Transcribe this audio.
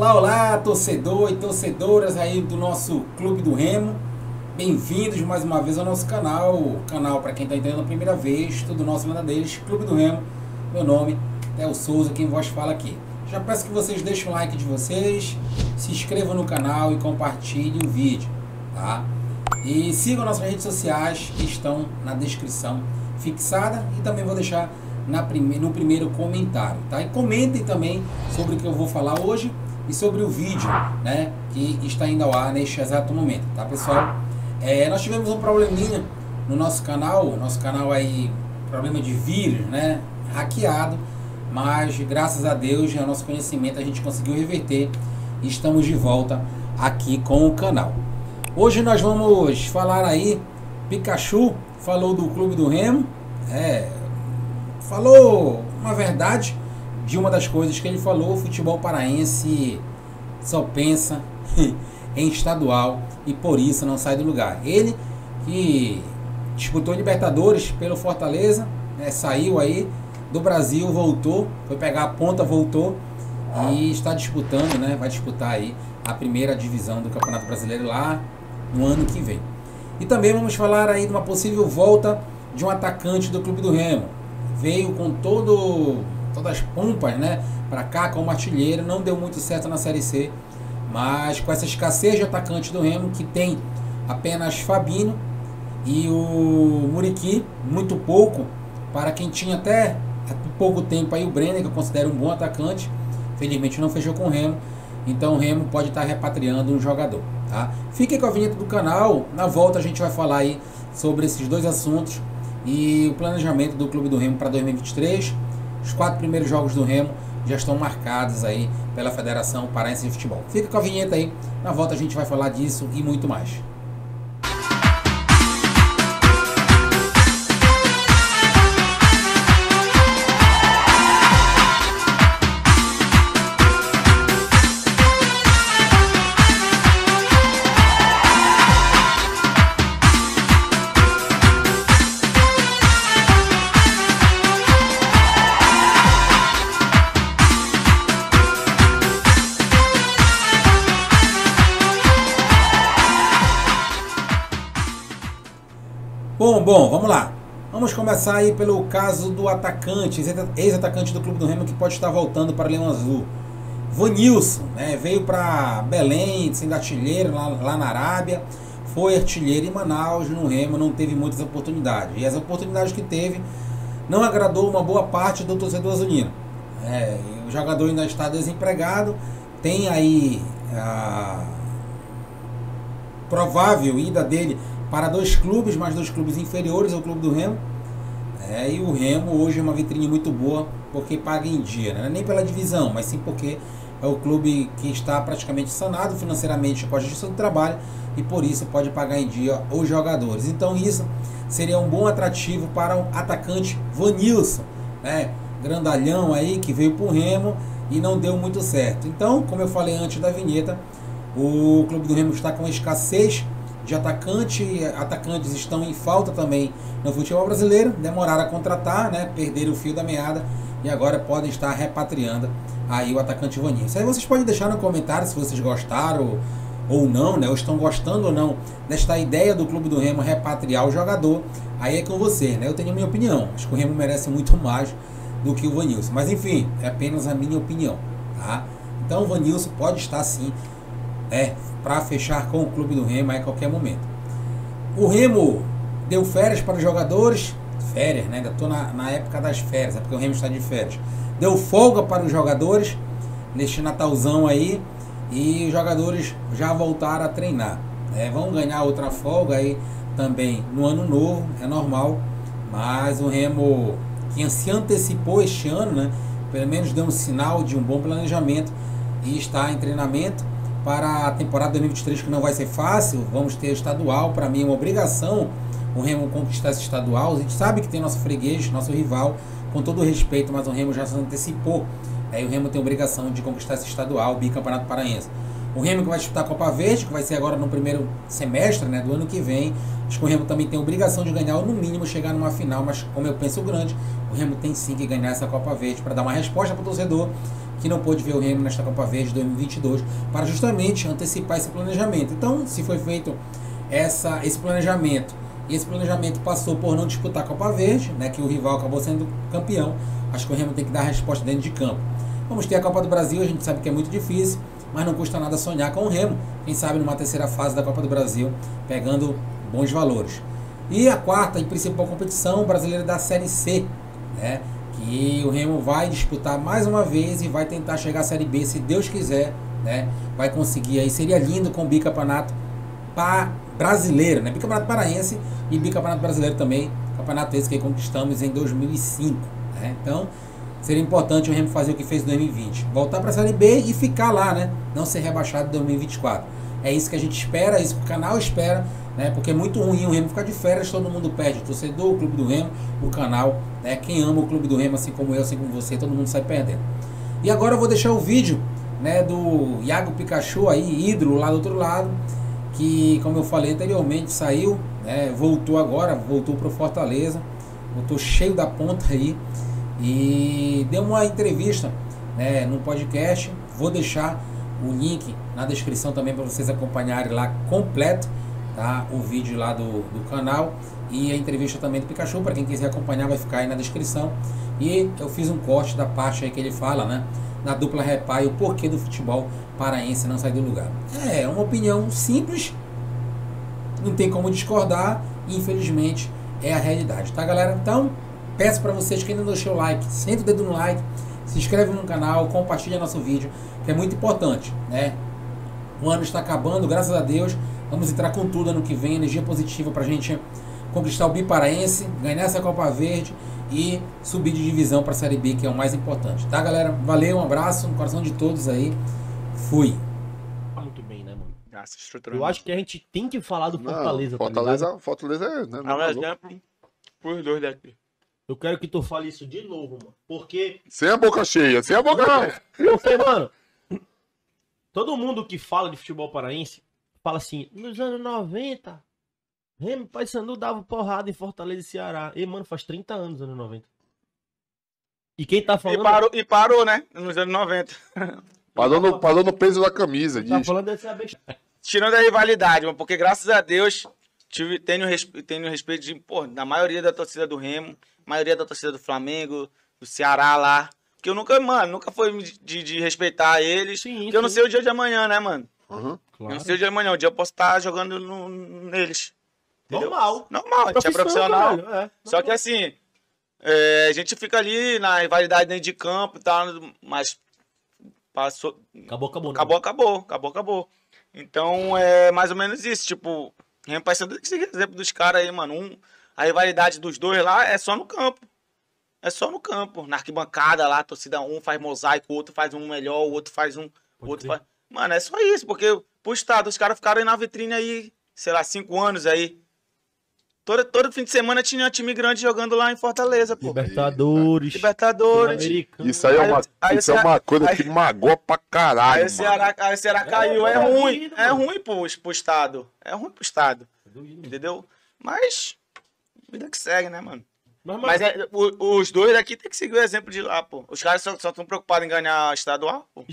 Olá, olá, torcedor e torcedoras aí do nosso Clube do Remo. Bem-vindos mais uma vez ao nosso canal, canal para quem está entrando a primeira vez, tudo nosso manda deles, Clube do Remo. Meu nome é o Souza, quem vos fala aqui. Já peço que vocês deixem o like de vocês, se inscrevam no canal e compartilhem o vídeo, tá? E sigam nossas redes sociais que estão na descrição fixada e também vou deixar na prime no primeiro comentário, tá? E comentem também sobre o que eu vou falar hoje e sobre o vídeo, né, que está indo ao ar neste exato momento, tá, pessoal? É, nós tivemos um probleminha no nosso canal, nosso canal aí, problema de vírus, né, hackeado, mas graças a Deus, ao nosso conhecimento, a gente conseguiu reverter e estamos de volta aqui com o canal. Hoje nós vamos falar aí, Pikachu falou do Clube do Remo, é, falou uma verdade de uma das coisas que ele falou, o futebol paraense só pensa em estadual e por isso não sai do lugar. Ele que disputou Libertadores pelo Fortaleza, né, saiu aí do Brasil, voltou, foi pegar a ponta, voltou e está disputando, né, vai disputar aí a primeira divisão do Campeonato Brasileiro lá no ano que vem. E também vamos falar aí de uma possível volta de um atacante do Clube do Remo, veio com todo todas as pompas, né, para cá como artilheiro, não deu muito certo na Série C, mas com essa escassez de atacante do Remo que tem apenas Fabinho e o Muriqui, muito pouco para quem tinha até pouco tempo aí o Brenner, que eu considero um bom atacante, felizmente não fechou com o Remo, então o Remo pode estar repatriando um jogador, tá? Fique com a vinheta do canal, na volta a gente vai falar aí sobre esses dois assuntos e o planejamento do Clube do Remo para 2023. Os quatro primeiros jogos do Remo já estão marcados aí pela Federação Paraense de Futebol. Fica com a vinheta aí, na volta a gente vai falar disso e muito mais. Bom, bom, vamos lá. Vamos começar aí pelo caso do atacante, ex-atacante do Clube do Remo que pode estar voltando para Leão Azul. Vanilson, né, veio para Belém, sendo artilheiro lá, lá, na Arábia, foi artilheiro em Manaus, no Remo, não teve muitas oportunidades. E as oportunidades que teve não agradou uma boa parte do torcedor azulino. É, o jogador ainda está desempregado, tem aí a provável ida dele para dois clubes, mas dois clubes inferiores ao clube do Remo. É, e o Remo hoje é uma vitrine muito boa porque paga em dia, né? nem pela divisão, mas sim porque é o clube que está praticamente sanado financeiramente com a justiça do trabalho e por isso pode pagar em dia os jogadores. Então isso seria um bom atrativo para o atacante Vanilson, né? grandalhão aí que veio para o Remo e não deu muito certo. Então, como eu falei antes da vinheta, o clube do Remo está com escassez de atacante, atacantes estão em falta também no futebol brasileiro, demoraram a contratar, né, perderam o fio da meada e agora podem estar repatriando aí o atacante Vaninho. Isso aí vocês podem deixar no comentário se vocês gostaram ou não, né, ou estão gostando ou não desta ideia do Clube do Remo repatriar o jogador, aí é com você, né, eu tenho a minha opinião, acho que o Remo merece muito mais do que o Vanilson, mas enfim, é apenas a minha opinião, tá? Então o Vanilson pode estar sim é, para fechar com o clube do Remo a qualquer momento. O Remo deu férias para os jogadores, férias, né? Ainda estou na, na época das férias, é porque o Remo está de férias. Deu folga para os jogadores neste Natalzão aí e os jogadores já voltaram a treinar. É, vão ganhar outra folga aí também no ano novo, é normal, mas o Remo que se antecipou este ano, né? Pelo menos deu um sinal de um bom planejamento e está em treinamento para a temporada 2023 que não vai ser fácil, vamos ter estadual, para mim é uma obrigação o Remo conquistar esse estadual. A gente sabe que tem nosso freguês, nosso rival, com todo respeito, mas o Remo já se antecipou. Aí o Remo tem obrigação de conquistar esse estadual, o bicampeonato paraense. O Remo que vai disputar a Copa Verde, que vai ser agora no primeiro semestre né, do ano que vem. Acho que o Remo também tem obrigação de ganhar, ou no mínimo chegar numa final, mas como eu penso grande, o Remo tem sim que ganhar essa Copa Verde para dar uma resposta para o torcedor que não pôde ver o Remo nesta Copa Verde 2022 para justamente antecipar esse planejamento. Então, se foi feito essa, esse planejamento e esse planejamento passou por não disputar a Copa Verde, né, que o rival acabou sendo campeão, acho que o Remo tem que dar a resposta dentro de campo. Vamos ter a Copa do Brasil, a gente sabe que é muito difícil, mas não custa nada sonhar com o Remo, quem sabe numa terceira fase da Copa do Brasil, pegando bons valores. E a quarta e principal competição brasileira da Série C, né? Que o Remo vai disputar mais uma vez e vai tentar chegar à Série B, se Deus quiser, né? Vai conseguir aí, seria lindo com o bicampeonato pa brasileiro, né? Bicampeonato paraense e bicampeonato brasileiro também, campeonato esse que conquistamos em 2005, né? Então, seria importante o Remo fazer o que fez em 2020, voltar para a Série B e ficar lá, né? Não ser rebaixado em 2024. É isso que a gente espera, é isso que o canal espera né? Porque é muito ruim o Remo ficar de férias, todo mundo perde. O torcedor, o clube do Remo, o canal, né? Quem ama o clube do Remo, assim como eu, assim como você, todo mundo sai perdendo. E agora eu vou deixar o vídeo, né, do Iago Pikachu aí, Hidro, lá do outro lado, que, como eu falei anteriormente, saiu, né, voltou agora, voltou pro Fortaleza, voltou cheio da ponta aí e deu uma entrevista, né, no podcast. Vou deixar o link na descrição também para vocês acompanharem lá completo tá? o vídeo lá do, do canal e a entrevista também do Pikachu, para quem quiser acompanhar vai ficar aí na descrição. E eu fiz um corte da parte aí que ele fala, né? Na dupla repá e o porquê do futebol paraense não sair do lugar. É, uma opinião simples, não tem como discordar, e infelizmente é a realidade, tá galera? Então, peço para vocês que ainda não deixou o like, senta o dedo no like, se inscreve no canal, compartilha nosso vídeo, que é muito importante, né? O ano está acabando, graças a Deus. Vamos entrar com tudo ano que vem, energia positiva para a gente conquistar o Biparaense, ganhar essa Copa Verde e subir de divisão para a Série B, que é o mais importante. Tá, galera? Valeu, um abraço no coração de todos aí. Fui. Muito bem, né, mano? Nossa, Eu acho que a gente tem que falar do Fortaleza. Não, Fortaleza, tá Fortaleza é. Né, é exemplo por dois daqui. Eu quero que tu fale isso de novo, mano. Porque. Sem a boca cheia, sem a boca não, cheia. Porque, mano. Todo mundo que fala de futebol paraense fala assim, nos anos 90, Remo Paysandu dava porrada em Fortaleza e Ceará. E, mano, faz 30 anos, anos 90. E quem tá falando... E parou, e parou né? Nos anos 90. Parou no, parou no peso da camisa, Tá falando desse Tirando a rivalidade, mano, porque graças a Deus tive, tenho, tenho respeito de, pô, da maioria da torcida do Remo, maioria da torcida do Flamengo, do Ceará lá. Porque eu nunca, mano, nunca foi de, de respeitar eles. Sim, porque sim. eu não sei o dia de amanhã, né, mano? Uhum. Claro. Não sei o dia de amanhã, um dia eu posso estar jogando no, neles. Entendeu? Normal. Normal, a gente é profissional. É, Só que assim, é, a gente fica ali na rivalidade dentro de campo e tal, mas passou. Acabou, acabou. Né? Acabou, acabou, acabou, acabou. Então é mais ou menos isso. Tipo, repassando esse exemplo dos caras aí, mano. Um, a rivalidade dos dois lá é só no campo. É só no campo. Na arquibancada lá, a torcida um faz mosaico, o outro faz um melhor, o outro faz um. o outro faz... Mano, é só isso, porque pro estado, os caras ficaram aí na vitrine aí, sei lá, cinco anos aí. Todo, todo fim de semana tinha um time grande jogando lá em Fortaleza, pô. Libertadores. Libertadores. Isso aí é uma, aí, isso é uma coisa aí, que magoa pra caralho. Aí o Ceará, aí o Ceará caiu. É ruim. É ruim pro, pro estado. É ruim pro estado. Entendeu? Mas. Vida que segue, né, mano? Mas, mas é, o, os dois daqui tem que seguir o exemplo de lá, pô. Os caras só estão preocupados em ganhar estadual, pô.